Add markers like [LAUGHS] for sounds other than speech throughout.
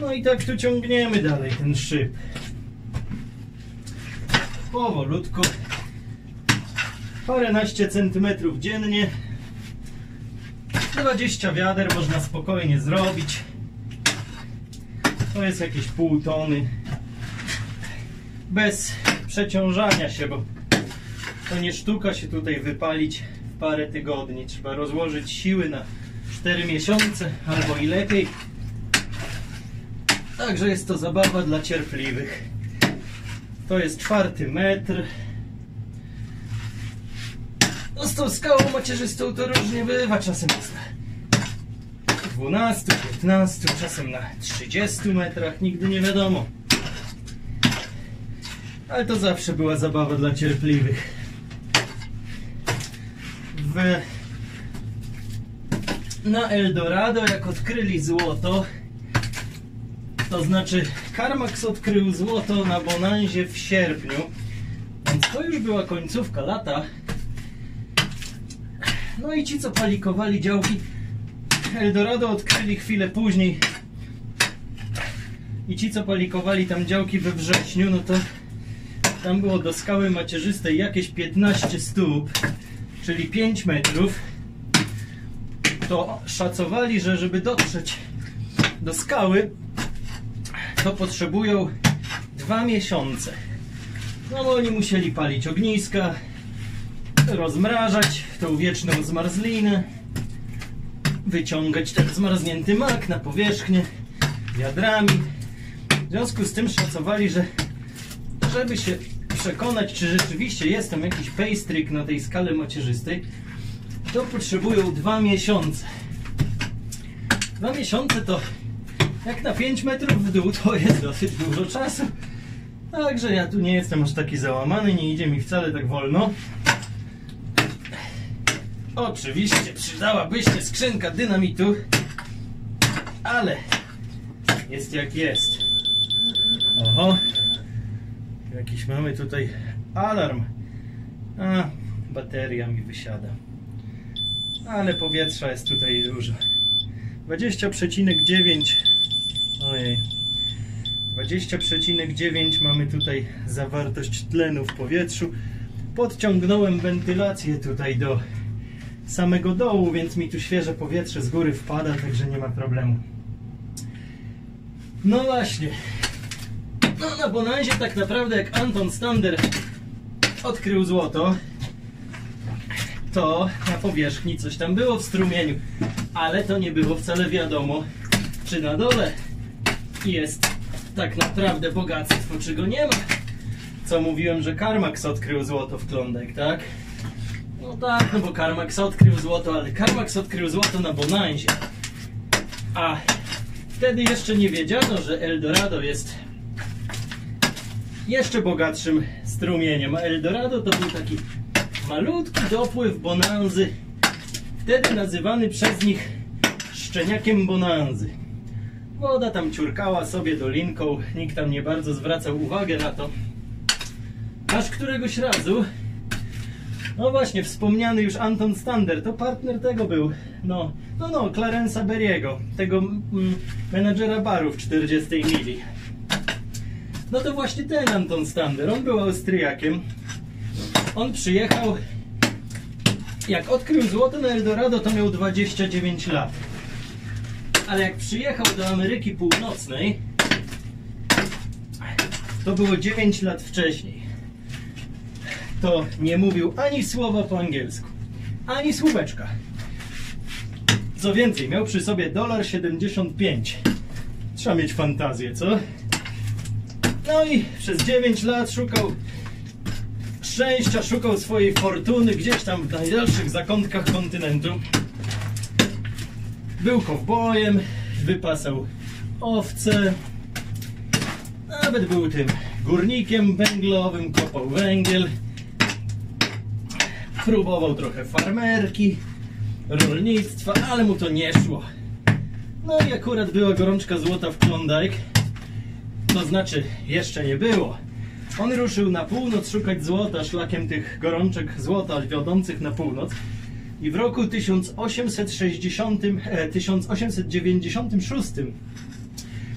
No i tak tu ciągniemy dalej ten szyb. Powolutku. Paręnaście centymetrów dziennie. 20 wiader można spokojnie zrobić. To jest jakieś pół tony. Bez przeciążania się, bo to nie sztuka się tutaj wypalić w parę tygodni. Trzeba rozłożyć siły na 4 miesiące albo i lepiej. Także jest to zabawa dla cierpliwych. To jest czwarty metr. No z tą skałą macierzystą to różnie bywa. Czasem jest na 12, 15, czasem na 30 metrach. Nigdy nie wiadomo. Ale to zawsze była zabawa dla cierpliwych. W... Na Eldorado, jak odkryli złoto, to znaczy Karmax odkrył złoto na Bonanzie w sierpniu, więc to już była końcówka lata. No i ci, co palikowali działki Eldorado odkryli chwilę później. I ci, co palikowali tam działki we wrześniu, no to tam było do skały macierzystej jakieś 15 stóp, czyli 5 metrów. To szacowali, że żeby dotrzeć do skały, to potrzebują dwa miesiące. No bo oni musieli palić ogniska, rozmrażać tą wieczną zmarzlinę, wyciągać ten zmarznięty mak na powierzchnię wiadrami. W związku z tym szacowali, że żeby się przekonać, czy rzeczywiście jest tam jakiś pastryk na tej skale macierzystej, to potrzebują dwa miesiące. Dwa miesiące to jak na 5 metrów w dół to jest dosyć dużo czasu. Także ja tu nie jestem aż taki załamany, nie idzie mi wcale tak wolno. Oczywiście przydałaby się skrzynka dynamitu, ale jest jak jest. Oho, jakiś mamy tutaj alarm. A, bateria mi wysiada. Ale powietrza jest tutaj dużo. 20,9 Ojej. 20,9 mamy tutaj zawartość tlenu w powietrzu. Podciągnąłem wentylację tutaj do samego dołu, więc mi tu świeże powietrze z góry wpada, także nie ma problemu. No właśnie. No na Bonanzie tak naprawdę jak Anton Stander odkrył złoto, to na powierzchni coś tam było w strumieniu, ale to nie było wcale wiadomo, czy na dole jest tak naprawdę bogactwo, czy go nie ma. Co mówiłem, że Karmax odkrył złoto w Klondike, tak? No tak, no bo Karmax odkrył złoto, ale Karmax odkrył złoto na Bonanzie. A wtedy jeszcze nie wiedziano, że Eldorado jest jeszcze bogatszym strumieniem. A Eldorado to był taki malutki dopływ Bonanzy, wtedy nazywany przez nich szczeniakiem Bonanzy. Woda tam ciurkała sobie dolinką, nikt tam nie bardzo zwracał uwagę na to. Aż któregoś razu, no właśnie, wspomniany już Anton Stander, to partner tego był, no, no, no, Clarence'a Berriego, tego mm, menadżera baru w 40 mili. No to właśnie ten Anton Stander, on był Austriakiem. On przyjechał, jak odkrył złoto na Eldorado, to miał 29 lat ale jak przyjechał do Ameryki Północnej, to było 9 lat wcześniej. To nie mówił ani słowa po angielsku, ani słóweczka. Co więcej, miał przy sobie dolar 75. Trzeba mieć fantazję, co? No i przez 9 lat szukał szczęścia, szukał swojej fortuny gdzieś tam w najdalszych zakątkach kontynentu. Był kowbojem, wypasał owce, nawet był tym górnikiem węglowym, kopał węgiel, próbował trochę farmerki, rolnictwa, ale mu to nie szło. No i akurat była gorączka złota w Klondike, to znaczy jeszcze nie było. On ruszył na północ szukać złota szlakiem tych gorączek złota wiodących na północ. I w roku 1860, e, 1896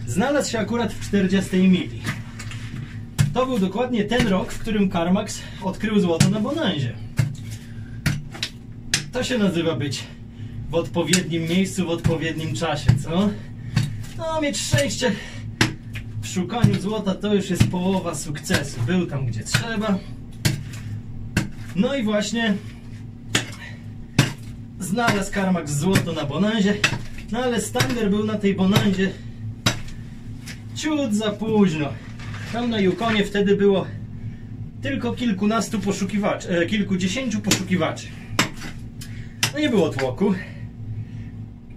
znalazł się akurat w 40 mili. To był dokładnie ten rok, w którym Carmax odkrył złoto na Bonanzie. To się nazywa być w odpowiednim miejscu, w odpowiednim czasie, co? No, mieć szczęście w szukaniu złota to już jest połowa sukcesu. Był tam, gdzie trzeba. No i właśnie znalazł Carmax złoto na Bonanzie, no ale Stander był na tej Bonanzie ciut za późno. Tam na Yukonie wtedy było tylko kilkunastu poszukiwaczy, e, kilkudziesięciu poszukiwaczy. No nie było tłoku,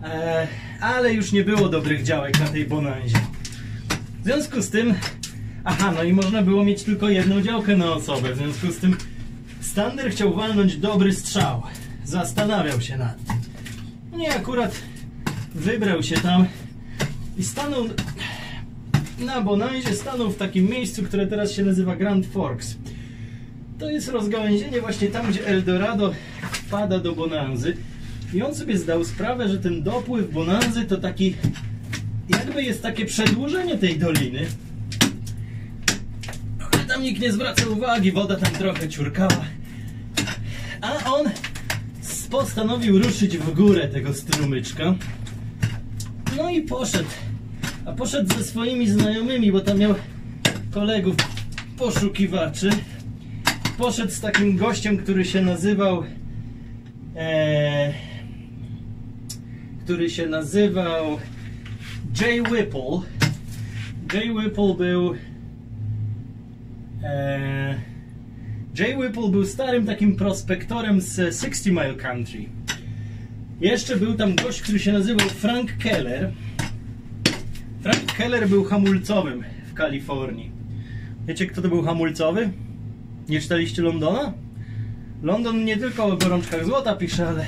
e, ale już nie było dobrych działek na tej Bonanzie. W związku z tym, aha, no i można było mieć tylko jedną działkę na osobę, w związku z tym Stander chciał walnąć dobry strzał. Zastanawiał się nad tym. Nie, akurat wybrał się tam i stanął na Bonanzie, stanął w takim miejscu, które teraz się nazywa Grand Forks. To jest rozgałęzienie właśnie tam, gdzie Eldorado wpada do Bonanzy. I on sobie zdał sprawę, że ten dopływ Bonanzy to taki, jakby jest takie przedłużenie tej doliny. Ale tam nikt nie zwraca uwagi, woda tam trochę ciurkała. A on postanowił ruszyć w górę tego strumyczka. No i poszedł. A poszedł ze swoimi znajomymi, bo tam miał kolegów poszukiwaczy. Poszedł z takim gościem, który się nazywał. E, który się nazywał Jay Whipple. Jay Whipple był. E, Jay Whipple był starym takim prospektorem z 60 Mile Country. Jeszcze był tam gość, który się nazywał Frank Keller. Frank Keller był hamulcowym w Kalifornii. Wiecie, kto to był hamulcowy? Nie czytaliście Londona? London nie tylko o gorączkach złota pisze, ale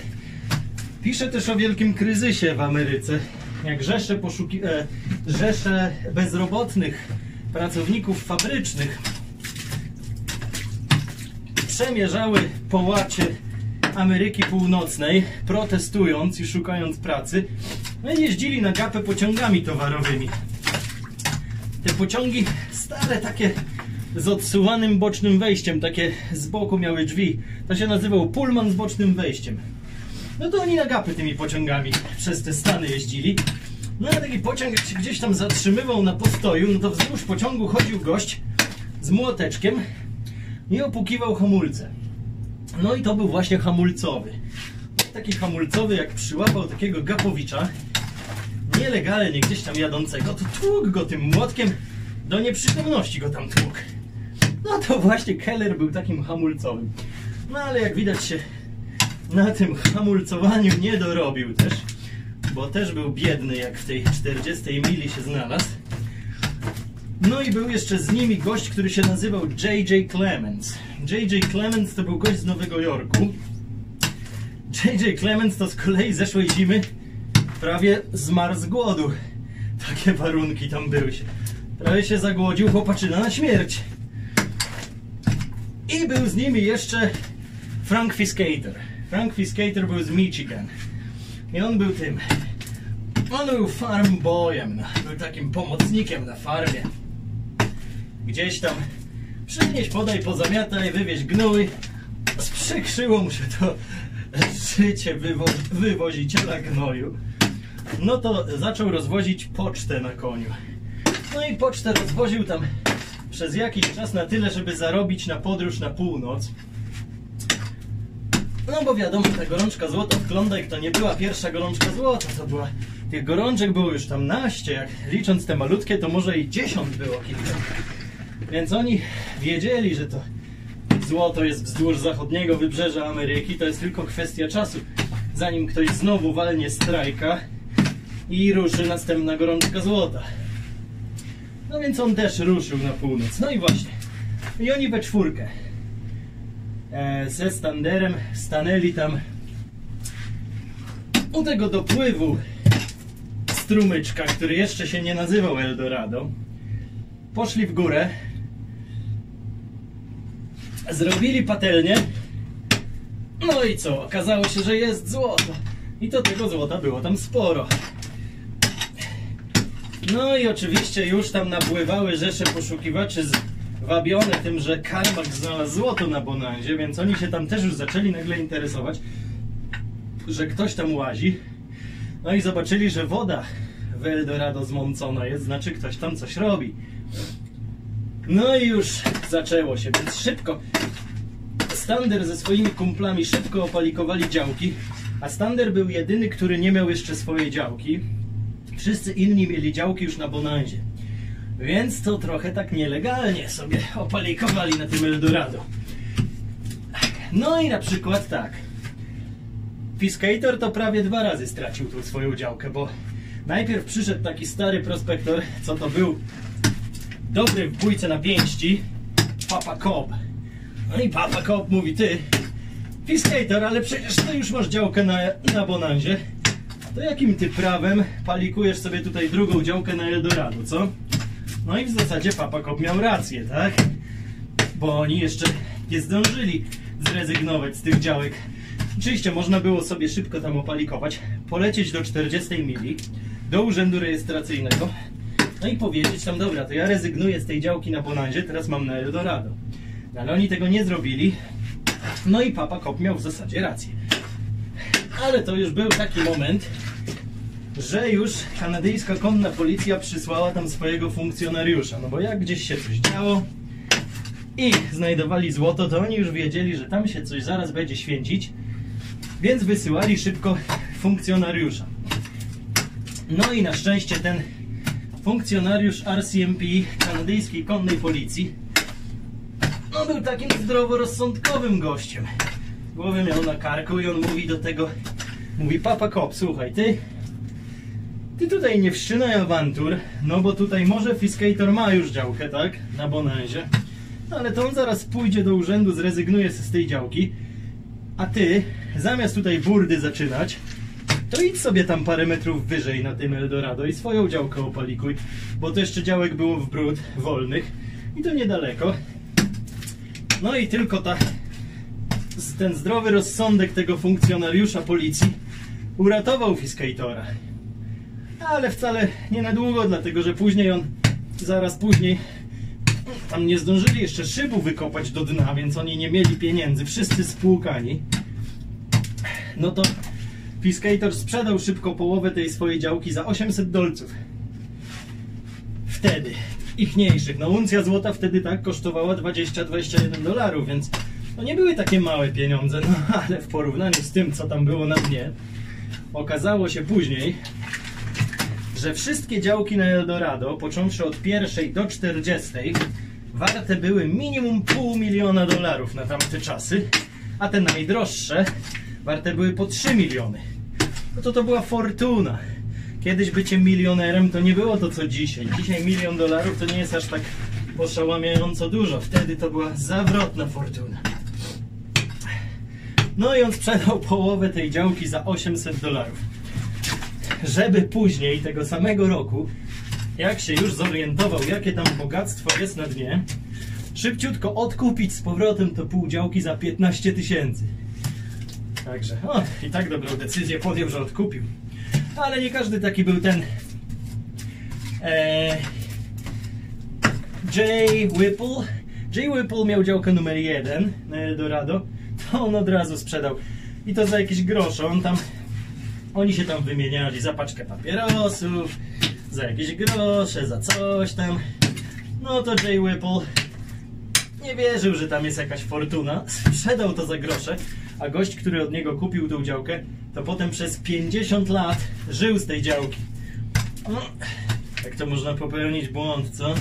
pisze też o wielkim kryzysie w Ameryce. Jak rzesze, poszuki... e, rzesze bezrobotnych pracowników fabrycznych przemierzały połacie Ameryki Północnej, protestując i szukając pracy. No i jeździli na gapę pociągami towarowymi. Te pociągi stare, takie z odsuwanym bocznym wejściem, takie z boku miały drzwi. To się nazywał Pullman z bocznym wejściem. No to oni na gapy tymi pociągami przez te Stany jeździli. No a taki pociąg jak się gdzieś tam zatrzymywał na postoju, no to wzdłuż pociągu chodził gość z młoteczkiem i opukiwał hamulce. No i to był właśnie hamulcowy. Taki hamulcowy, jak przyłapał takiego gapowicza, nielegalnie gdzieś tam jadącego, to tłukł go tym młotkiem, do nieprzytomności go tam tłukł. No to właśnie Keller był takim hamulcowym. No ale jak widać się na tym hamulcowaniu nie dorobił też, bo też był biedny, jak w tej 40 mili się znalazł. No i był jeszcze z nimi gość, który się nazywał J.J. Clements. J.J. Clements to był gość z Nowego Jorku. J.J. Clements to z kolei zeszłej zimy prawie zmarł z głodu. Takie warunki tam były. Prawie się zagłodził chłopaczyna na śmierć. I był z nimi jeszcze Frank Fiskater. Frank Fiskater był z Michigan. I on był tym. On był farm boyem. no. Był takim pomocnikiem na farmie. Gdzieś tam przynieś, podaj, pozamiataj, wywieź gnój. Sprzykrzyło mu się to życie wywo wywoziciela gnoju. No to zaczął rozwozić pocztę na koniu. No i pocztę rozwoził tam przez jakiś czas na tyle, żeby zarobić na podróż na północ. No bo wiadomo, ta gorączka złota w Klondike to nie była pierwsza gorączka złota, to była... Tych gorączek było już tam naście, jak licząc te malutkie, to może i dziesiąt było kilka. Więc oni wiedzieli, że to złoto jest wzdłuż zachodniego wybrzeża Ameryki, to jest tylko kwestia czasu, zanim ktoś znowu walnie strajka i ruszy następna gorączka złota. No więc on też ruszył na północ. No i właśnie. I oni we czwórkę e, ze Standerem stanęli tam u tego dopływu strumyczka, który jeszcze się nie nazywał Eldorado. Poszli w górę. Zrobili patelnię. No i co? Okazało się, że jest złoto. I to tego złota było tam sporo. No i oczywiście już tam napływały rzesze poszukiwaczy zwabione tym, że Karmak znalazł złoto na Bonanzie, więc oni się tam też już zaczęli nagle interesować, że ktoś tam łazi. No i zobaczyli, że woda w Eldorado zmącona jest, znaczy ktoś tam coś robi. No i już zaczęło się, więc szybko Stander ze swoimi kumplami szybko opalikowali działki, a Stander był jedyny, który nie miał jeszcze swojej działki. Wszyscy inni mieli działki już na Bonanzie. Więc to trochę tak nielegalnie sobie opalikowali na tym Eldorado. No i na przykład tak. Fiscator to prawie dwa razy stracił tu swoją działkę, bo najpierw przyszedł taki stary prospektor, co to był dobry w bójce na pięści, Papa Cobb. No i Papa Cobb mówi, ty, Fiscator, ale przecież ty już masz działkę na, na Bonanzie. To jakim ty prawem palikujesz sobie tutaj drugą działkę na Eldorado, co? No i w zasadzie Papa Cobb miał rację, tak? Bo oni jeszcze nie zdążyli zrezygnować z tych działek. Oczywiście można było sobie szybko tam opalikować, polecieć do 40 mili, do urzędu rejestracyjnego, no i powiedzieć tam, dobra, to ja rezygnuję z tej działki na Bonanzie, teraz mam na Eldorado. No ale oni tego nie zrobili, no i Papa Kop miał w zasadzie rację. Ale to już był taki moment, że już kanadyjska konna policja przysłała tam swojego funkcjonariusza. No bo jak gdzieś się coś działo i znajdowali złoto, to oni już wiedzieli, że tam się coś zaraz będzie święcić, więc wysyłali szybko funkcjonariusza. No i na szczęście ten funkcjonariusz RCMP, kanadyjskiej konnej policji, no był takim zdroworozsądkowym gościem. Głowę miał na karku i on mówi do tego, mówi Papa Kop, słuchaj, ty ty tutaj nie wszczynaj awantur, no bo tutaj może Fiscator ma już działkę, tak? Na Bonanzie. No ale to on zaraz pójdzie do urzędu, zrezygnuje z tej działki. A ty, zamiast tutaj burdy zaczynać, to idź sobie tam parę metrów wyżej na tym Eldorado i swoją działkę opalikuj, bo to jeszcze działek było w brud wolnych i to niedaleko. No i tylko ta, ten zdrowy rozsądek tego funkcjonariusza policji uratował Fiscatora. Ale wcale nie na długo, dlatego że później on, zaraz później, tam nie zdążyli jeszcze szybu wykopać do dna, więc oni nie mieli pieniędzy, wszyscy spłukani. No to Fiscator sprzedał szybko połowę tej swojej działki za 800 dolców. Wtedy, ichniejszych. No uncja złota wtedy tak kosztowała 20-21 dolarów, więc to nie były takie małe pieniądze, no [LAUGHS] ale w porównaniu z tym, co tam było na dnie, okazało się później, że wszystkie działki na Eldorado, począwszy od pierwszej do 40, warte były minimum pół miliona dolarów na tamte czasy, a te najdroższe warte były po 3 miliony. No to to była fortuna. Kiedyś bycie milionerem to nie było to co dzisiaj. Dzisiaj milion dolarów to nie jest aż tak oszałamiająco dużo. Wtedy to była zawrotna fortuna. No i on sprzedał połowę tej działki za 800 dolarów. Żeby później tego samego roku, jak się już zorientował, jakie tam bogactwo jest na dnie, szybciutko odkupić z powrotem to pół działki za 15 tysięcy. Także, o, i tak dobrą decyzję podjął, że odkupił. Ale nie każdy taki był ten e, Jay Whipple. Jay Whipple miał działkę numer jeden na Eldorado, to on od razu sprzedał. I to za jakieś grosze. On tam, oni się tam wymieniali za paczkę papierosów, za jakieś grosze, za coś tam. No to Jay Whipple nie wierzył, że tam jest jakaś fortuna. [LAUGHS] Sprzedał to za grosze, a gość, który od niego kupił tą działkę, to potem przez 50 lat żył z tej działki. Jak to można popełnić błąd, co?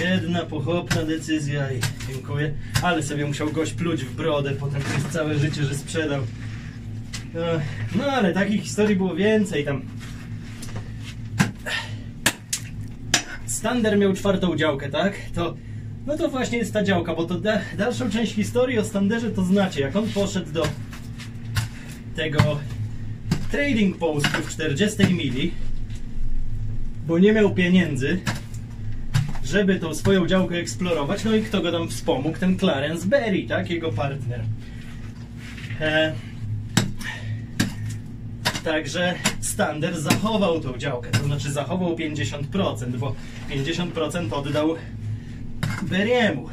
Jedna pochopna decyzja i dziękuję. Ale sobie musiał gość pluć w brodę potem przez całe życie, że sprzedał. No ale takich historii było więcej tam. Stander miał czwartą działkę, tak? To, no to właśnie jest ta działka, bo to da, dalszą część historii o Standerze to znacie. Jak on poszedł do tego trading postu w 40 mili, bo nie miał pieniędzy, żeby tą swoją działkę eksplorować. No i kto go tam wspomógł? Ten Clarence Berry, tak? Jego partner. E... Także Stander zachował tą działkę, to znaczy zachował 50%, bo 50% oddał Beriemu.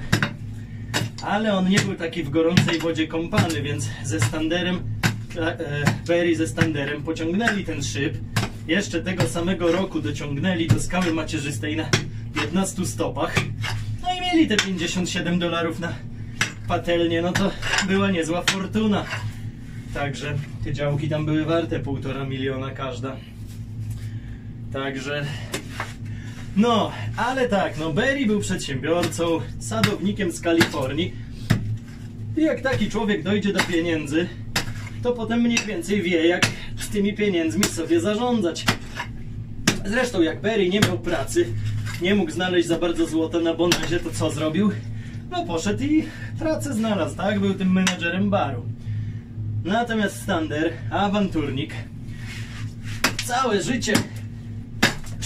Ale on nie był taki w gorącej wodzie kąpany, więc ze Standerem, e, Berry ze Standerem pociągnęli ten szyb. Jeszcze tego samego roku dociągnęli do skały macierzystej na 15 stopach. No i mieli te 57 dolarów na patelnię, no to była niezła fortuna. Także te działki tam były warte półtora miliona każda. Także. No, ale tak, no Berry był przedsiębiorcą, sadownikiem z Kalifornii. I jak taki człowiek dojdzie do pieniędzy, to potem mniej więcej wie, jak z tymi pieniędzmi sobie zarządzać. Zresztą, jak Berry nie miał pracy, nie mógł znaleźć za bardzo złota na bonazie, to co zrobił? No poszedł i pracę znalazł, tak? Był tym menadżerem baru. Natomiast Stander, awanturnik, całe życie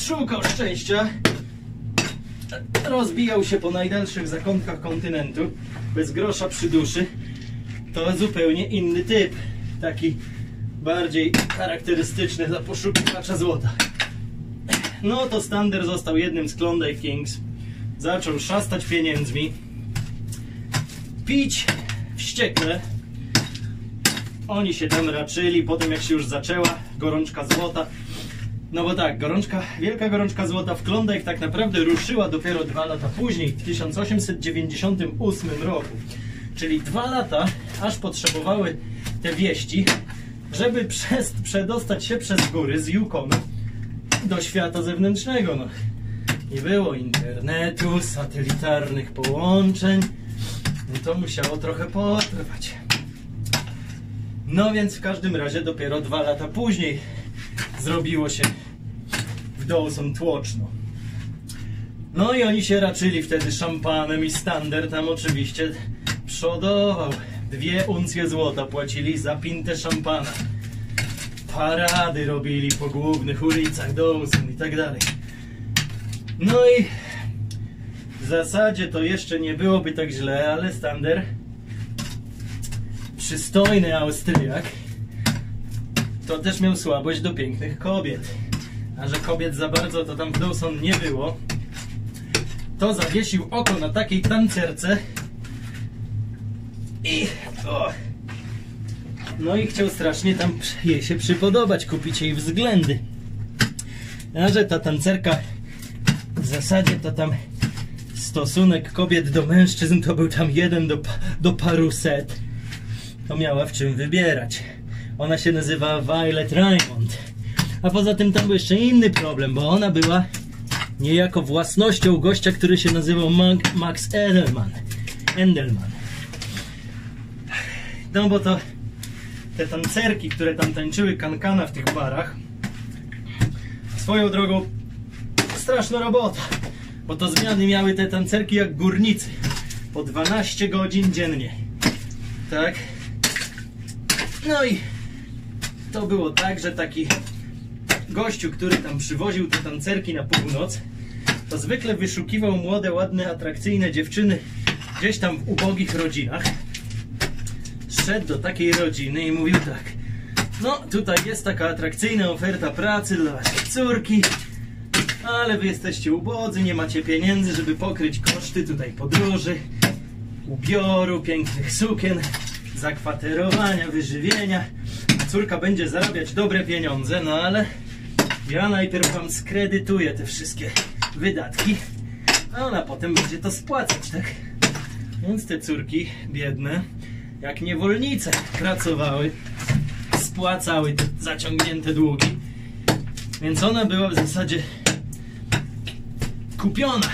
szukał szczęścia, rozbijał się po najdalszych zakątkach kontynentu, bez grosza przy duszy. To zupełnie inny typ, taki bardziej charakterystyczny dla poszukiwacza złota. No to Stander został jednym z Klondike Kings. Zaczął szastać pieniędzmi, pić wściekle. Oni się tam raczyli, potem jak się już zaczęła gorączka złota. No bo tak, gorączka, wielka gorączka złota w Klondike tak naprawdę ruszyła dopiero dwa lata później, w 1898 roku. Czyli dwa lata, aż potrzebowały te wieści, żeby przez, przedostać się przez góry z Yukonu do świata zewnętrznego. No. Nie było internetu, satelitarnych połączeń, no to musiało trochę potrwać. No więc w każdym razie dopiero dwa lata później zrobiło się w Dawson tłoczno. No i oni się raczyli wtedy szampanem i Stander tam oczywiście przodował. Dwie uncje złota płacili za pintę szampana. Parady robili po głównych ulicach Dawson i tak dalej. No i w zasadzie to jeszcze nie byłoby tak źle, ale Stander przystojny Austriak to też miał słabość do pięknych kobiet. A że kobiet za bardzo to tam w Dawson nie było, to zawiesił oko na takiej tancerce i o, no i chciał strasznie tam jej się przypodobać, kupić jej względy. A że ta tancerka w zasadzie to tam stosunek kobiet do mężczyzn to był tam jeden do, do paru set, to miała w czym wybierać. Ona się nazywa Violet Raymond. A poza tym tam był jeszcze inny problem, bo ona była niejako własnością gościa, który się nazywał Max Edelman. Endelman. No bo to te tancerki, które tam tańczyły kankana w tych barach, swoją drogą straszna robota, bo to zmiany miały te tancerki jak górnicy, po 12 godzin dziennie, tak? No i to było tak, że taki gościu, który tam przywoził te tancerki na północ, to zwykle wyszukiwał młode, ładne, atrakcyjne dziewczyny gdzieś tam w ubogich rodzinach. Szedł do takiej rodziny i mówił tak. No, tutaj jest taka atrakcyjna oferta pracy dla waszej córki, ale wy jesteście ubodzy, nie macie pieniędzy, żeby pokryć koszty tutaj podróży, ubioru, pięknych sukien, zakwaterowania, wyżywienia. Córka będzie zarabiać dobre pieniądze, no ale ja najpierw wam skredytuję te wszystkie wydatki, a ona potem będzie to spłacać, tak? Więc te córki biedne, jak niewolnice, pracowały, spłacały te zaciągnięte długi. Więc ona była w zasadzie kupiona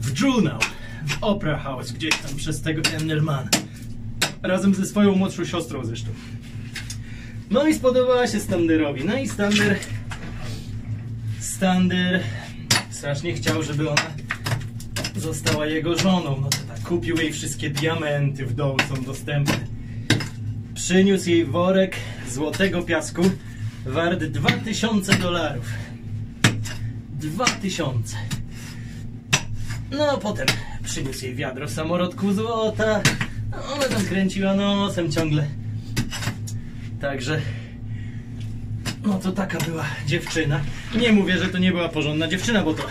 w Juneau, w Opera House, gdzieś tam przez tego Endelmana. Razem ze swoją młodszą siostrą zresztą. No i spodobała się Standerowi. No i Stander Stander strasznie chciał, żeby ona została jego żoną. No to tak kupił jej wszystkie diamenty w domu, są dostępne. Przyniósł jej worek złotego piasku wart 2000 dolarów. 2000. No potem przyniósł jej wiadro samorodku złota. Ona tam kręciła nosem ciągle. Także No to taka była dziewczyna. Nie mówię, że to nie była porządna dziewczyna, bo to,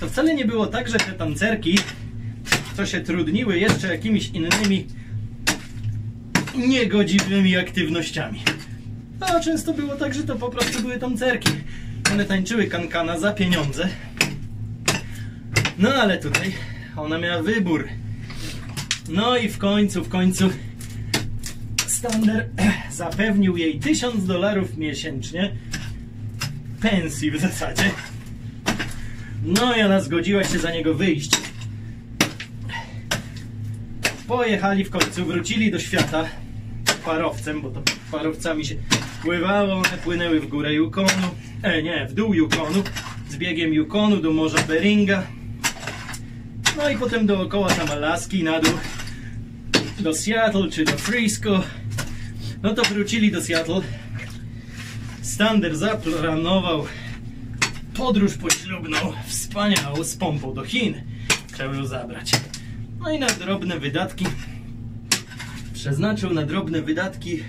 to wcale nie było tak, że te tancerki to się trudniły jeszcze jakimiś innymi niegodziwymi aktywnościami. A często było tak, że to po prostu były tancerki. One tańczyły kankana za pieniądze. No ale tutaj ona miała wybór. No i w końcu, w końcu Stander [CLEARS THROAT] zapewnił jej 1000 dolarów miesięcznie pensji w zasadzie. No i ona zgodziła się za niego wyjść. Pojechali w końcu, wrócili do świata parowcem, bo to parowcami się pływało, one płynęły w górę Yukonu, e nie, w dół Yukonu, z biegiem Yukonu do Morza Beringa, no i potem dookoła tam Alaski na dół do Seattle czy do Frisco. No to wrócili do Seattle. Stander zaplanował podróż poślubną wspaniałą z pompą do Chin. Chciał ją zabrać. No i na drobne wydatki przeznaczył na drobne wydatki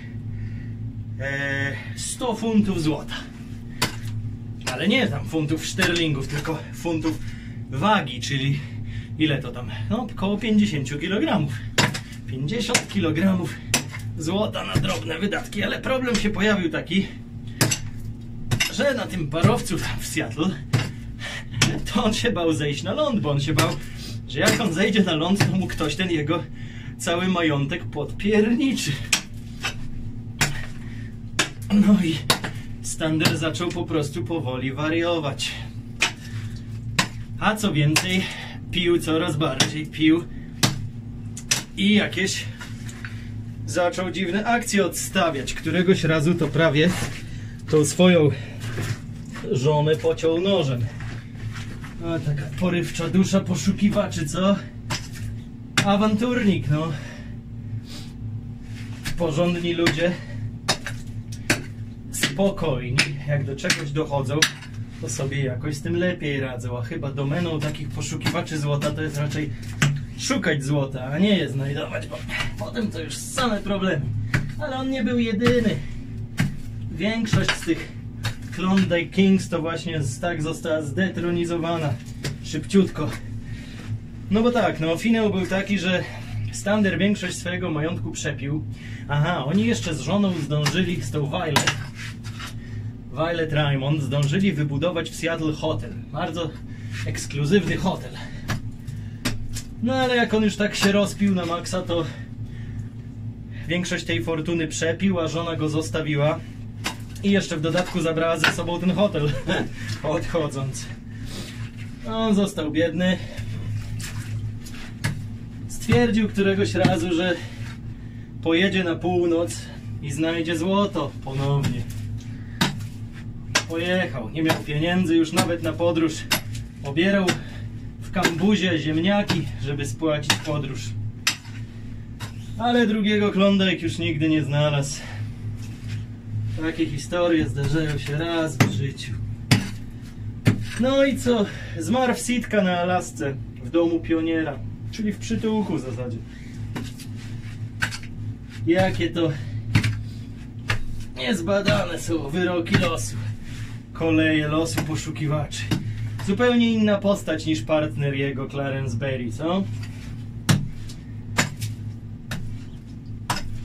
e, 100 funtów złota. Ale nie tam funtów szterlingów, tylko funtów wagi, czyli ile to tam? No, około 50 kg. 50 kg złota na drobne wydatki, ale problem się pojawił taki, że na tym parowcu w Seattle to on się bał zejść na ląd, bo on się bał, że jak on zejdzie na ląd, to mu ktoś ten jego cały majątek podpierniczy. No i Stander zaczął po prostu powoli wariować. A co więcej, pił coraz bardziej, pił i jakieś zaczął dziwne akcje odstawiać. Któregoś razu to prawie tą swoją żonę pociął nożem. A taka porywcza dusza poszukiwaczy, co? Awanturnik, no. Porządni ludzie. Spokojni. Jak do czegoś dochodzą, to sobie jakoś z tym lepiej radzą. A chyba domeną takich poszukiwaczy złota to jest raczej szukać złota, a nie je znajdować, bo potem to już same problemy. Ale on nie był jedyny. Większość z tych Klondike Kings to właśnie tak została zdetronizowana szybciutko. No bo tak, no finał był taki, że Stander większość swojego majątku przepił. Aha, oni jeszcze z żoną zdążyli z tą Violet, Violet Raymond, zdążyli wybudować w Seattle hotel. Bardzo ekskluzywny hotel. No ale jak on już tak się rozpił na maksa, to większość tej fortuny przepił, a żona go zostawiła. I jeszcze w dodatku zabrała ze sobą ten hotel, [LAUGHS] odchodząc. On został biedny. Stwierdził któregoś razu, że pojedzie na północ i znajdzie złoto ponownie. Pojechał, nie miał pieniędzy już nawet na podróż. Obierał w kambuzie ziemniaki, żeby spłacić podróż. Ale drugiego Klondike już nigdy nie znalazł. Takie historie zdarzają się raz w życiu. No i co? Zmarł w Sitka na Alasce, w domu pioniera, czyli w przytułku w zasadzie. Jakie to niezbadane są wyroki losu. Koleje losu poszukiwaczy. Zupełnie inna postać niż partner jego Clarence Berry, co?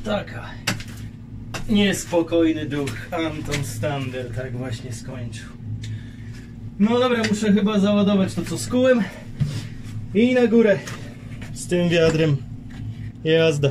Taka. Niespokojny duch Anton Stander tak właśnie skończył. No dobra, muszę chyba załadować to co skułem i na górę z tym wiadrem jazda.